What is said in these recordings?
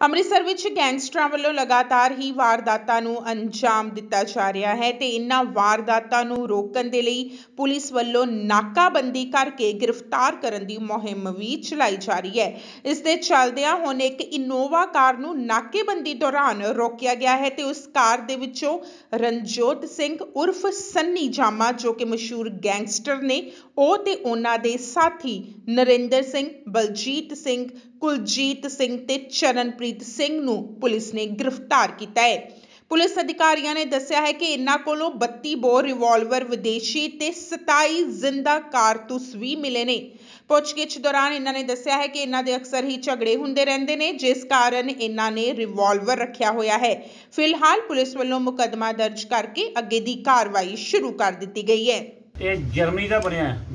ਅੰਮ੍ਰਿਤਸਰ ਵਿੱਚ ਗੈਂਗਸਟਰਾਂ ਵੱਲੋਂ ਲਗਾਤਾਰ ਹੀ ਵਾਰਦਾਤਾਂ ਨੂੰ ਅੰਜਾਮ ਦਿੱਤਾ ਜਾ ਰਿਹਾ ਹੈ ਤੇ ਇਨ੍ਹਾਂ ਵਾਰਦਾਤਾਂ ਨੂੰ ਰੋਕਣ ਦੇ ਲਈ ਪੁਲਿਸ ਵੱਲੋਂ ਨਾਕਾਬੰਦੀ ਕਰਕੇ ਗ੍ਰਿਫਤਾਰ ਕਰਨ ਦੀ ਮੁਹਿੰਮ ਵੀ ਚਲਾਈ ਜਾ ਰਹੀ ਹੈ। ਇਸ ਦੇ ਚੱਲਦਿਆਂ ਹੁਣ ਇੱਕ ਇਨੋਵਾ ਕਾਰ ਨੂੰ ਨਾਕੇਬੰਦੀ ਦੌਰਾਨ ਰੋਕਿਆ ਗਿਆ ਹੈ ਤੇ ਉਸ ਕਾਰ ਦੇ ਵਿੱਚੋਂ ਰਣਜੋਤ ਸਿੰਘ ਉਰਫ ਸੰਨੀ ਜਾਮਾ, ਜੋ ਕਿ ਮਸ਼ਹੂਰ ਗੈਂਗਸਟਰ ਨੇ, ਉਹ ਤੇ ਉਹਨਾਂ ਦੇ ਸਾਥੀ ਨਰਿੰਦਰ ਸਿੰਘ, ਬਲਜੀਤ ਸਿੰਘ ਕੁਲਜੀਤ ਸਿੰਘ ਤੇ ਚਰਨਪ੍ਰੀਤ ਸਿੰਘ ਨੂੰ ਪੁਲਿਸ ਨੇ ਗ੍ਰਿਫਤਾਰ ਕੀਤਾ ਹੈ। ਪੁਲਿਸ ਅਧਿਕਾਰੀਆਂ ਨੇ ਦੱਸਿਆ ਹੈ ਕਿ ਇਹਨਾਂ ਕੋਲੋਂ 32 ਬੋਰ, ਰਿਵਾਲਵਰ, ਵਿਦੇਸ਼ੀ ਤੇ 27 ਜ਼ਿੰਦਾ ਕਾਰਤੂਸ ਵੀ ਮਿਲੇ ਨੇ। ਪੁੱਛਗਿੱਛ ਦੌਰਾਨ ਇਹਨਾਂ ਨੇ ਦੱਸਿਆ ਹੈ ਕਿ ਇਹਨਾਂ ਦੇ ਅਕਸਰ ਹੀ ਝਗੜੇ ਹੁੰਦੇ ਰਹਿੰਦੇ ਨੇ, ਜਿਸ ਕਾਰਨ ਇਹਨਾਂ ਨੇ ਰਿਵਾਲਵਰ ਰੱਖਿਆ ਹੋਇਆ ਹੈ। ਫਿਲਹਾਲ ਪੁਲਿਸ ਵੱਲੋਂ ਮੁਕੱਦਮਾ ਦਰਜ ਕਰਕੇ ਅੱਗੇ ਦੀ ਕਾਰਵਾਈ ਸ਼ੁਰੂ ਕਰ ਦਿੱਤੀ ਗਈ ਹੈ। ਇਹ ਜਰਮਨੀ ਦਾ ਬਣਿਆ ਹੈ।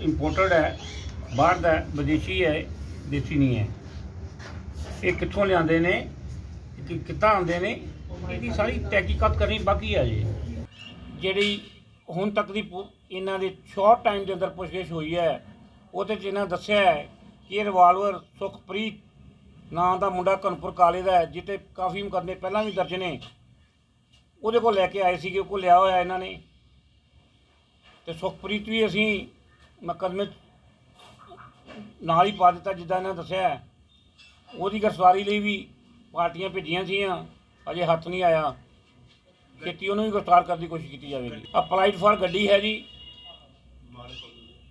ਇੰਪੋਰਟਡ ਹੈ, ਬਾਹਰ ਦਾ ਵਿਦੇਸ਼ੀ ਹੈ। ਦੇਸੀ ਨਹੀਂ ਹੈ। ਇਹ ਕਿੱਥੋਂ ਲਿਆਂਦੇ ਨੇ? ਕਿ ਕਿੱਦਾਂ ਆਉਂਦੇ ਨੇ? ਇਹਦੀ ਸਾਰੀ ਤਹਿਕੀਕਤ ਕਰਨੀ ਬਾਕੀ ਹੈ ਜੀ। ਜਿਹੜੀ ਹੁਣ ਤੱਕ ਦੀ ਇਹਨਾਂ ਦੇ ਸ਼ਾਰਟ ਟਾਈਮ ਦੇ ਅੰਦਰ ਪੁੱਛਗਿੱਛ ਹੋਈ ਹੈ, ਉਹਦੇ 'ਚ ਇਹਨਾਂ ਦੱਸਿਆ ਹੈ ਕਿ ਇਹ ਰਿਵਾਲਵਰ ਸੁਖਪ੍ਰੀਤ ਨਾਂ ਦਾ ਮੁੰਡਾ ਕਨਪੁਰ ਕਾਲੇ ਦਾ ਹੈ ਜਿੱਤੇ ਕਾਫੀ ਮੁਕੱਦਮੇ ਪਹਿਲਾਂ ਵੀ ਦਰਜ ਨੇ। ਉਹਦੇ ਕੋਲ ਲੈ ਕੇ ਆਏ ਸੀਗੇ, ਉਹ ਕੋਲ ਲਿਆ ਹੋਇਆ ਇਹਨਾਂ ਨੇ। ਤੇ ਸੁਖਪ੍ਰੀਤ ਵੀ ਅਸੀਂ ਮੁਕੱਦਮੇ ਨਾਲ ਹੀ ਪਾ ਦਿੱਤਾ ਜਿੱਦਾਂ ਇਹਨਾਂ ਦੱਸਿਆ ਹੈ। ਉਹਦੀ ਗ੍ਰਿਫਤਾਰੀ ਲਈ ਵੀ ਪਾਰਟੀਆਂ ਭੇਜੀਆਂ ਸੀਗੀਆਂ, ਅਜੇ ਹੱਥ ਨਹੀਂ ਆਇਆ। ਛੇਤੀ ਉਹਨੂੰ ਵੀ ਗ੍ਰਿਫਤਾਰ ਕਰਨ ਦੀ ਕੋਸ਼ਿਸ਼ ਕੀਤੀ ਜਾਵੇਗੀ। ਅਪਲਾਈਡ ਫਾਰ ਗੱਡੀ ਹੈ ਜੀ।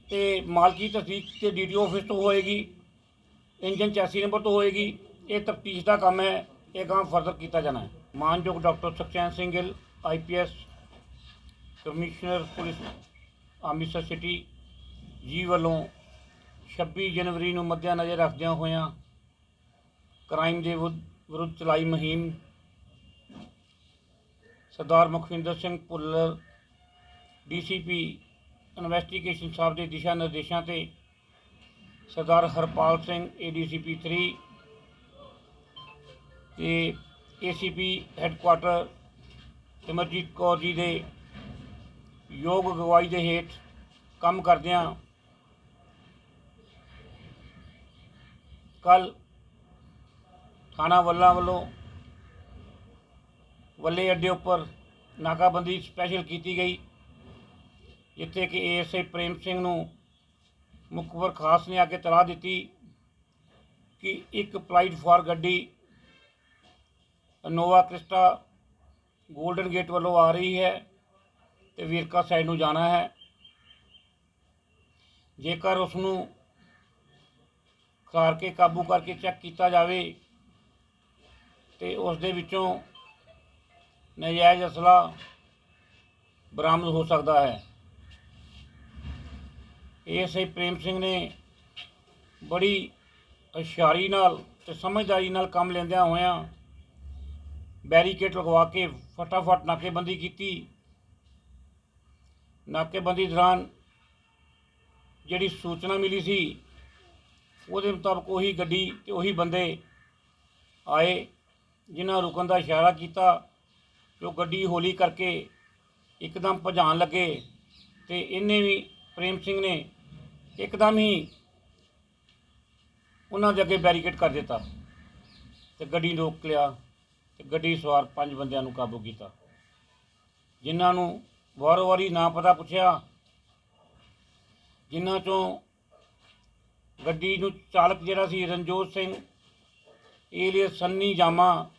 ਤੇ ਮਾਲਕੀ ਤਸਦੀਕ ਤੇ ਡੀਟੀਓ ਆਫਿਸ ਤੋਂ ਹੋਏਗੀ। ਇੰਜਨ ਚੈਸੀ ਨੰਬਰ ਤੋਂ ਹੋਏਗੀ। ਇਹ ਤਫਤੀਸ਼ ਦਾ ਕੰਮ ਹੈ। ਇਹ ਕੰਮ ਫਰਦਰ ਕੀਤਾ ਜਾਣਾ ਹੈ। ਮਾਨਯੋਗ doctor Sukhchain Singh Gill IPS commissioner police, Amritsar city ji ਵੱਲੋਂ 26 ਜਨਵਰੀ ਨੂੰ ਮੱਦੇਨਜ਼ਰ ਰੱਖਦਿਆਂ ਹੋਇਆਂ ਕ੍ਰਾਈਮ ਦੇ ਵਿਰੁੱਧ ਵਿਰੁੱਧ ਚਲਾਈ ਮੁਹਿੰਮ। ਸਰਦਾਰ ਮੁਖਵਿੰਦਰ ਸਿੰਘ ਭੁੱਲਰ, ਡੀਸੀਪੀ ਇਨਵੈਸਟੀਗੇਸ਼ਨ ਸਾਹਿਬ ਦੇ ਦਿਸ਼ਾ ਨਿਰਦੇਸ਼ਾਂ ਤੇ ਸਰਦਾਰ ਹਰਪਾਲ ਸਿੰਘ, ਏਡੀਸੀਪੀ 3 ਤੇ ਏਸੀਪੀ ਹੈੱਡਕੁਆਟਰ ਸਿਮਰਜੀਤ ਕੌਰ ਜੀ ਦੇ ਯੋਗ ਅਗਵਾਈ ਦੇ ਹੇਠ ਕੰਮ ਕਰਦਿਆਂ ਕੱਲ ਥਾਣਾ ਵੱਲਾ ਵੱਲੋਂ ਵੱਲੇ ਅੱਡੇ ਉੱਪਰ ਨਾਕਾਬੰਦੀ ਸਪੈਸ਼ਲ ਕੀਤੀ ਗਈ, ਜਿੱਥੇ ਕਿ ਏਐਸਆਈ ਪ੍ਰੇਮ ਸਿੰਘ ਨੂੰ ਮੁਖਬਰ ਖਾਸ ਨੇ ਆ ਕੇ ਤਲਾਹ ਦਿੱਤੀ ਕਿ ਇੱਕ ਅਪਲਾਈਡ ਫਾਰ ਗੱਡੀ ਨੋਵਾ ਕ੍ਰਿਸਟਾ ਗੋਲਡਨ ਗੇਟ ਵੱਲੋਂ ਆ ਰਹੀ ਹੈ ਤੇ ਵੀਰਕਾ ਸਾਈਡ ਨੂੰ ਜਾਣਾ ਹੈ। ਜੇਕਰ ਉਸ ਨੂੰ ਖਾਰ ਕੇ, ਕਾਬੂ ਕਰਕੇ ਚੈੱਕ ਕੀਤਾ ਜਾਵੇ ਤੇ ਉਸ ਦੇ ਵਿੱਚੋਂ ਨਜਾਇਜ਼ ਅਸਲਾ ਬਰਾਮਦ ਹੋ ਸਕਦਾ ਹੈ। ਏਐਸਆਈ ਪ੍ਰੇਮ ਸਿੰਘ ਨੇ ਬੜੀ ਹੁਸ਼ਿਆਰੀ ਨਾਲ ਤੇ ਸਮਝਦਾਰੀ ਨਾਲ ਕੰਮ ਲੈਂਦਿਆਂ ਹੋਇਆਂ ਬੈਰੀਕੇਡ ਲਗਵਾ ਕੇ ਫਟਾਫਟ ਨਾਕੇਬੰਦੀ ਕੀਤੀ। ਨਾਕੇਬੰਦੀ ਦੌਰਾਨ ਜਿਹੜੀ ਸੂਚਨਾ ਮਿਲੀ ਸੀ ਉਹਦੇ ਮੁਤਾਬਕ ਉਹੀ ਗੱਡੀ ਤੇ ਉਹੀ ਬੰਦੇ ਆਏ, ਜਿਨ੍ਹਾਂ ਰੁਕਣ ਦਾ ਇਸ਼ਾਰਾ ਕੀਤਾ ਜੋ ਗੱਡੀ ਹੌਲੀ ਕਰਕੇ ਇੱਕਦਮ ਭਜਾਣ ਲੱਗੇ ਤੇ ਇਹਨੇ ਵੀ ਪ੍ਰੇਮ ਸਿੰਘ ਨੇ ਇੱਕਦਮ ਹੀ ਉਹਨਾਂ ਦੇ ਅੱਗੇ ਬੈਰੀਕੇਡ ਕਰ ਦਿੱਤਾ ਤੇ ਗੱਡੀ ਰੋਕ ਲਿਆ ਤੇ ਗੱਡੀ ਸਵਾਰ ਪੰਜ ਬੰਦਿਆਂ ਨੂੰ ਕਾਬੂ ਕੀਤਾ। ਜਿਨ੍ਹਾਂ ਨੂੰ ਵਾਰੋ-ਵਾਰੀ ਨਾ ਪਤਾ ਪੁੱਛਿਆ, ਜਿਨ੍ਹਾਂ ਚੋਂ ਗੱਡੀ ਨੂੰ ਚਾਲਕ ਜਿਹੜਾ ਸੀ ਰਣਜੋਤ ਸਿੰਘ ਏਲੀਅਸ ਸੰਨੀ ਜਾਮਾ,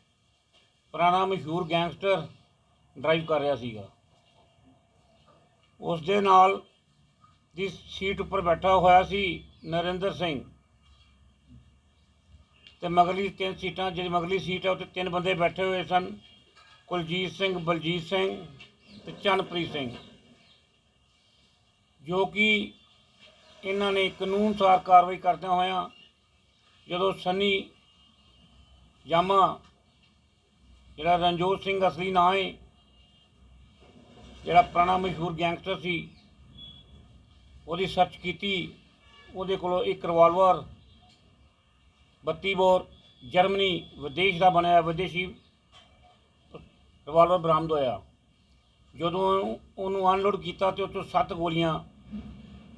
ਪੁਰਾਣਾ ਮਸ਼ਹੂਰ ਗੈਂਗਸਟਰ ਡਰਾਈਵ ਕਰ ਰਿਹਾ ਸੀਗਾ। ਉਸ ਦੇ ਨਾਲ ਦੀ ਸੀਟ ਉੱਪਰ ਬੈਠਾ ਹੋਇਆ ਸੀ ਨਰਿੰਦਰ ਸਿੰਘ। ਤੇ ਮਗਲੀ ਤਿੰਨ ਸੀਟਾਂ, ਜਿਹੜੀ ਮਗਲੀ ਸੀਟ ਹੈ, ਉੱਤੇ ਤਿੰਨ ਬੰਦੇ ਬੈਠੇ ਹੋਏ ਸਨ, ਕੁਲਜੀਤ ਸਿੰਘ, ਬਲਜੀਤ ਸਿੰਘ ਤੇ ਚੰਨਪ੍ਰੀਤ ਸਿੰਘ, ਜੋ ਕਿ ਇਹਨਾਂ ਨੇ ਕਾਨੂੰਨ ਅਨੁਸਾਰ ਕਾਰਵਾਈ ਕਰਦਿਆਂ ਹੋਇਆਂ ਜਦੋਂ ਸੰਨੀ ਜਾਮਾ, ਜਿਹੜਾ ਰਣਜੋਤ ਸਿੰਘ ਅਸਲੀ ਨਾਂ ਹੈ ਜਿਹੜਾ ਪੁਰਾਣਾ ਮਸ਼ਹੂਰ ਗੈਂਗਸਟਰ ਸੀ, ਉਹਦੀ ਸਰਚ ਕੀਤੀ, ਉਹਦੇ ਕੋਲੋਂ ਇੱਕ ਰਿਵਾਲਵਰ 32 ਬੋਰ, ਜਰਮਨੀ ਵਿਦੇਸ਼ ਦਾ ਬਣਿਆ, ਵਿਦੇਸ਼ੀ ਰਿਵਾਲਵਰ ਬਰਾਮਦ ਹੋਇਆ। ਜਦੋਂ ਉਹਨੂੰ ਅਨਲੋਡ ਕੀਤਾ ਤੇ ਉੱਥੋਂ 7 ਗੋਲੀਆਂ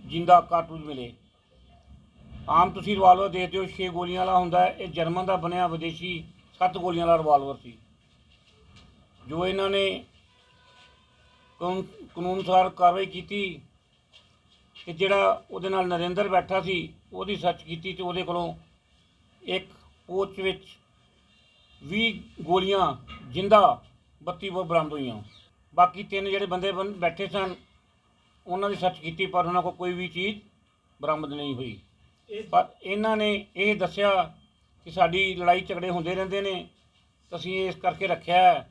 ਜਿੰਦਾ ਕਾਰਤੂਸ ਮਿਲੇ। ਆਮ ਤੁਸੀਂ ਰਿਵਾਲਵਰ ਦੇਖਦੇ ਹੋ 6 ਗੋਲੀਆਂ ਵਾਲਾ ਹੁੰਦਾ ਇਹ ਜਰਮਨ ਦਾ ਬਣਿਆ ਵਿਦੇਸ਼ੀ 7 ਗੋਲੀਆਂ ਵਾਲਾ ਰਿਵਾਲਵਰ ਸੀ। ਜੋ ਇਹਨਾਂ ਨੇ ਕਾਨੂੰਨ ਅਨੁਸਾਰ ਕਾਰਵਾਈ ਕੀਤੀ ਤੇ ਜਿਹੜਾ ਉਹਦੇ ਨਾਲ ਨਰਿੰਦਰ ਬੈਠਾ ਸੀ, ਉਹਦੀ ਸਰਚ ਕੀਤੀ ਤੇ ਉਹਦੇ ਕੋਲੋਂ ਇੱਕ ਪੋਚ ਵਿੱਚ 20 ਗੋਲੀਆਂ ਜਿੰਦਾ 32 ਬੋਰ ਬਰਾਮਦ ਹੋਈਆਂ। ਬਾਕੀ ਤਿੰਨ ਜਿਹੜੇ ਬੰਦੇ ਬਨ- ਬੈਠੇ ਸਨ ਉਹਨਾਂ ਦੀ ਸਰਚ ਕੀਤੀ ਪਰ ਉਹਨਾਂ ਕੋਲ ਕੋਈ ਵੀ ਚੀਜ਼ ਬਰਾਮਦ ਨਹੀਂ ਹੋਈ। ਪਰ ਇਹਨਾਂ ਨੇ ਇਹ ਦੱਸਿਆ ਕਿ ਸਾਡੀ ਲੜਾਈ ਝਗੜੇ ਹੁੰਦੇ ਰਹਿੰਦੇ ਨੇ ਅਸੀਂ ਇਸ ਕਰਕੇ ਰੱਖਿਆ ਹੈ।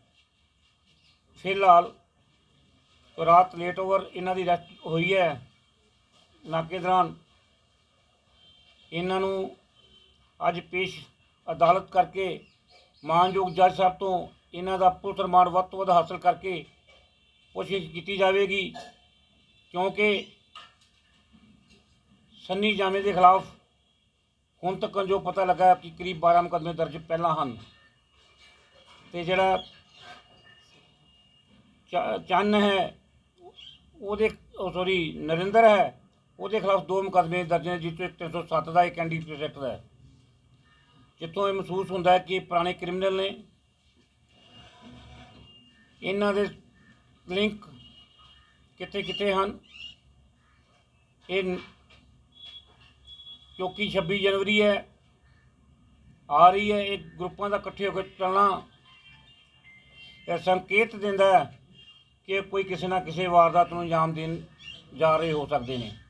ਫਿਲਹਾਲ ਰਾਤ ਲੇਟ ਓਵਰ ਇਹਨਾਂ ਦੀ ਰੈਸਟ ਹੋਈ ਹੈ। ਨਾਕੇ ਦੌਰਾਨ ਇਹਨਾਂ ਨੂੰ ਅੱਜ ਪੇਸ਼ ਅਦਾਲਤ ਕਰਕੇ ਮਾਨਯੋਗ ਜੱਜ ਸਾਹਿਬ ਤੋਂ ਇਹਨਾਂ ਦਾ ਪੁਲਿਸ ਰਿਮਾਂਡ ਵੱਧ ਤੋਂ ਵੱਧ ਹਾਸਲ ਕਰਕੇ ਪੁੱਛਗਿੱਛ ਕੀਤੀ ਜਾਵੇਗੀ। ਕਿਉਂਕਿ ਸੰਨੀ ਜਾਮੇ ਦੇ ਖਿਲਾਫ ਹੁਣ ਤੱਕ ਜੋ ਪਤਾ ਲੱਗਾ ਕਿ ਕਰੀਬ 12 ਮੁਕੱਦਮੇ ਦਰਜ ਪਹਿਲਾਂ ਹਨ। ਤੇ ਜਿਹੜਾ ਚ- ਚੰਨ ਹੈ, ਉਹਦੇ ਸੌਰੀ ਨਰਿੰਦਰ ਹੈ, ਉਹਦੇ ਖਿਲਾਫ ਦੋ ਮੁਕੱਦਮੇ ਦਰਜ ਨੇ, ਜਿਸ ਵਿੱਚ 307 ਦਾ ਇੱਕ ਐਨਡੀਪੀਐਸ ਐਕਟ ਦਾ ਜਿੱਥੋਂ ਇਹ ਮਹਿਸੂਸ ਹੁੰਦਾ ਹੈ ਕਿ ਪੁਰਾਣੇ ਕ੍ਰਿਮੀਨਲ ਨੇ। ਇਹਨਾਂ ਦੇ ਲਿੰਕ ਕਿੱਥੇ ਕਿੱਥੇ ਹਨ? ਇਹ ਨ- ਕਿਉਂਕਿ 26 ਜਨਵਰੀ ਹੈ। ਆ ਰਹੀ ਹੈ। ਇਹ ਗਰੁੱਪਾਂ ਦਾ ਇਕੱਠੇ ਹੋ ਕੇ ਚੱਲਣਾ ਇਹ ਸੰਕੇਤ ਦਿੰਦਾ ਕਿ ਕੋਈ ਕਿਸੇ ਨਾ ਕਿਸੇ ਵਾਰਦਾਤ ਨੂੰ ਅੰਜਾਮ ਦੇਣ ਜਾ ਰਹੇ ਹੋ ਸਕਦੇ ਨੇ।